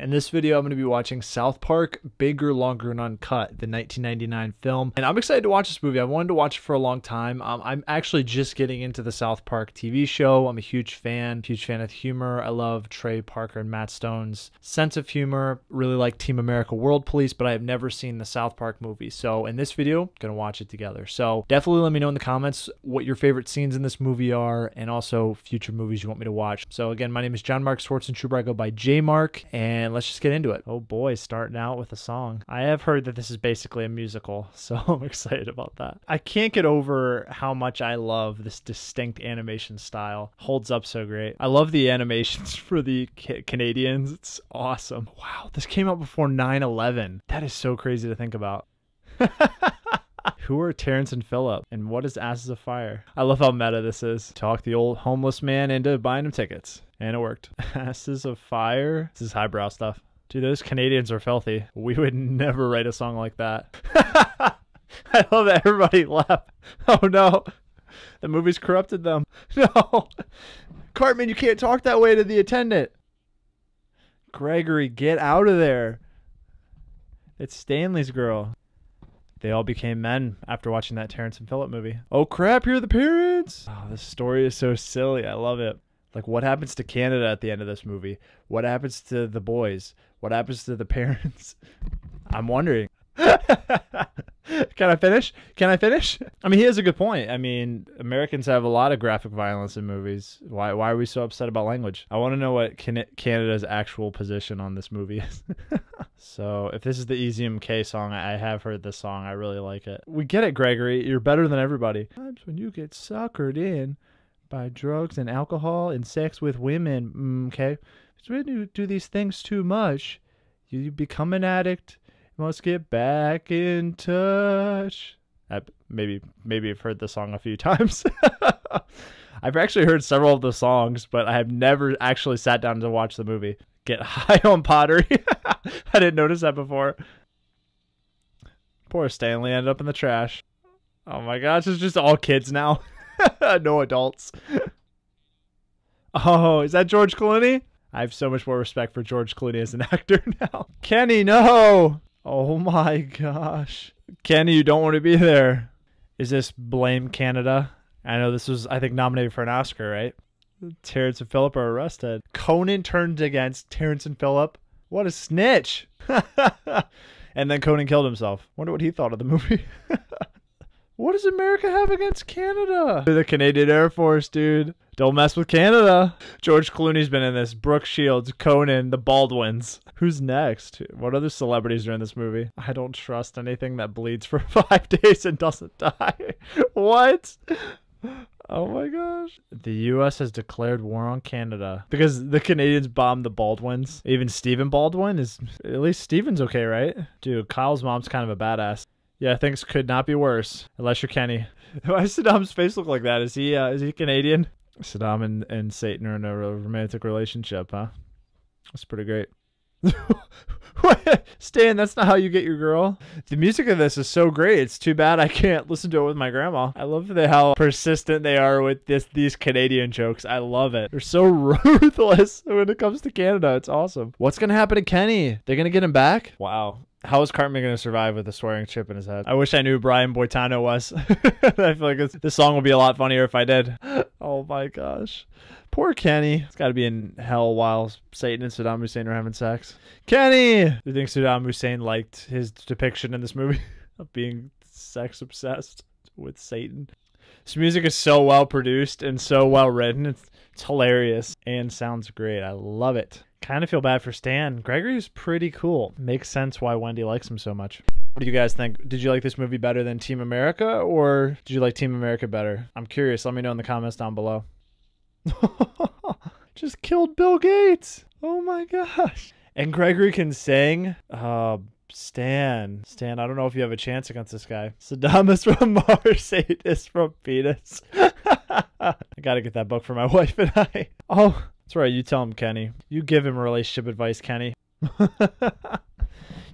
In this video, I'm going to be watching South Park Bigger, Longer, and Uncut, the 1999 film. And I'm excited to watch this movie. I've wanted to watch it for a long time. Um, I'm actually just getting into the South Park TV show. I'm a huge fan, huge fan of humor. I love Trey Parker and Matt Stone's sense of humor. Really like Team America World Police, but I have never seen the South Park movie. So in this video, going to watch it together. So definitely let me know in the comments what your favorite scenes in this movie are and also future movies you want me to watch. So again, my name is John Mark Swartzentruber. I go by J Mark, and let's just get into it. Oh boy, starting out with a song. I have heard that this is basically a musical, so I'm excited about that. I can't get over how much I love this distinct animation style. Holds up so great. I love the animations for the ca- Canadians. It's awesome. Wow, this came out before 9/11. That is so crazy to think about. Who are Terrance and Phillip? And what is Asses of Fire? I love how meta this is. Talk the old homeless man into buying him tickets. And it worked. Asses of Fire? This is highbrow stuff. Dude, those Canadians are filthy. We would never write a song like that. I love that everybody laughed. Oh no. The movie's corrupted them. No. Cartman, you can't talk that way to the attendant. Gregory, get out of there. It's Stanley's girl. They all became men after watching that Terrance and Phillip movie. Oh crap, you're the parents! Oh, this story is so silly. I love it. Like, what happens to Canada at the end of this movie? What happens to the boys? What happens to the parents? I'm wondering. Can I finish? Can I finish? I mean, he has a good point. I mean, Americans have a lot of graphic violence in movies. Why why are we so upset about language? I want to know what Can- Canada's actual position on this movie is. so, if this is the Easy MK song, I have heard this song. I really like it. We get it, Gregory. You're better than everybody. Times when you get suckered in by drugs and alcohol and sex with women. Mm, okay, it's when you do these things too much, you, you become an addict You must get back in touch. I, maybe maybe I've heard the song a few times. I've actually heard several of the songs, but I have never actually sat down to watch the movie. Get high on pottery. I didn't notice that before. Poor Stanley ended up in the trash. Oh my gosh, it's just all kids now. no adults. Oh, is that George Clooney? I have so much more respect for George Clooney as an actor now. Kenny, no! Oh my gosh. Kenny, you don't want to be there. Is this Blame Canada? I know this was, I think, nominated for an Oscar, right? Terrance and Phillip are arrested. Conan turned against Terrance and Phillip. What a snitch. and then Conan killed himself. Wonder what he thought of the movie. What does America have against Canada? The Canadian Air Force, dude. Don't mess with Canada. George Clooney's been in this. Brooke Shields, Conan, the Baldwins. Who's next? What other celebrities are in this movie? I don't trust anything that bleeds for five days and doesn't die. what? Oh my gosh. The US has declared war on Canada because the Canadians bombed the Baldwins. Even Stephen Baldwin is at least Stephen's okay, right? Dude, Kyle's mom's kind of a badass. Yeah, things could not be worse. Unless you're Kenny. Why does Saddam's face look like that? Is he uh, is he Canadian? Saddam and, and Satan are in a romantic relationship, huh? That's pretty great. Stan, that's not how you get your girl. The music of this is so great. It's too bad I can't listen to it with my grandma. I love the, how persistent they are with this these Canadian jokes. I love it. They're so ruthless when it comes to Canada. It's awesome. What's gonna happen to Kenny? They're gonna get him back? Wow. How is Cartman going to survive with a swearing chip in his head? I wish I knew Brian Boitano was. I feel like this, this song would be a lot funnier if I did. Oh my gosh. Poor Kenny. It's got to be in hell while Satan and Saddam Hussein are having sex. Kenny! Do you think Saddam Hussein liked his depiction in this movie of being sex obsessed with Satan? This music is so well produced and so well written. It's, it's hilarious and sounds great. I love it. Kind of feel bad for Stan. Gregory's pretty cool. Makes sense why Wendy likes him so much. What do you guys think? Did you like this movie better than Team America or did you like Team America better? I'm curious. Let me know in the comments down below. Just killed Bill Gates. Oh my gosh. And Gregory can sing. Uh, Stan. Stan, I don't know if you have a chance against this guy. Saddam is from Mars, Satan is from Venus. I gotta get that book for my wife and I. Oh, that's right. You tell him, Kenny. You give him relationship advice, Kenny.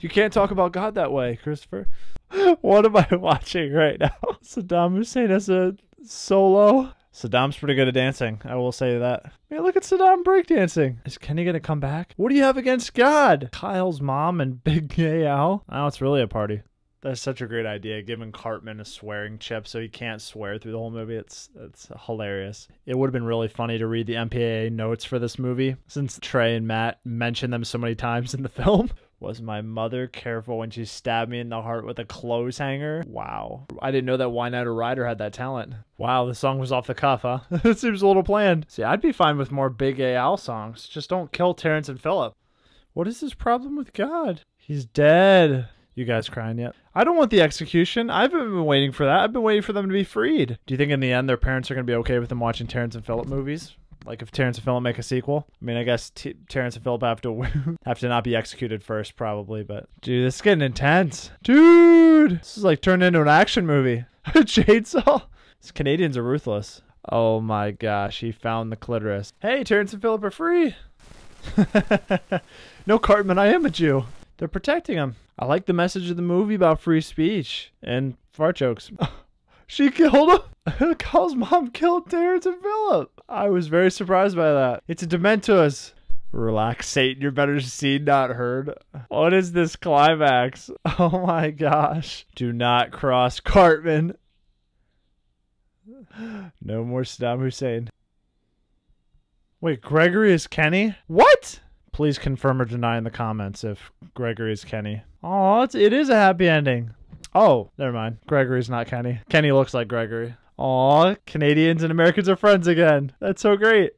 You can't talk about God that way, Christopher. What am I watching right now? Saddam Hussein as a solo Saddam's pretty good at dancing. I will say that. Man, look at Saddam breakdancing. Is Kenny gonna come back? What do you have against God? Kyle's mom and Big Gay Al. Oh, it's really a party. That's such a great idea, giving Cartman a swearing chip so he can't swear through the whole movie. It's it's hilarious. It would have been really funny to read the MPAA notes for this movie, since Trey and Matt mention them so many times in the film. Was my mother careful when she stabbed me in the heart with a clothes hanger? Wow. I didn't know that Winona Ryder had that talent. Wow, the song was off the cuff, huh? it seems a little planned. See, I'd be fine with more Big Gay Al songs. Just don't kill Terrance and Phillip. What is his problem with God? He's dead. You guys crying yet? I don't want the execution. I haven't been waiting for that. I've been waiting for them to be freed. Do you think in the end their parents are going to be okay with them watching Terrance and Phillip movies? Like if Terrance and Phillip make a sequel? I mean, I guess T- Terrance and Phillip have to have to not be executed first, probably. But dude, this is getting intense. Dude, this is like turned into an action movie. Chainsaw. These Canadians are ruthless. Oh my gosh, he found the clitoris. Hey, Terrance and Phillip are free. no, Cartman, I am a Jew. They're protecting him. I like the message of the movie about free speech and fart jokes. she killed him. Kyle's mom killed Terrance and Phillip. I was very surprised by that. It's a Dementors. Relax, Satan. You're better seen, not heard. What is this climax? Oh my gosh. Do not cross Cartman. No more Saddam Hussein. Wait, Gregory is Kenny? What? Please confirm or deny in the comments if Gregory is Kenny. Oh, it's, it is a happy ending. Oh, never mind. Gregory's not Kenny. Kenny looks like Gregory. Aw, Canadians and Americans are friends again. That's so great.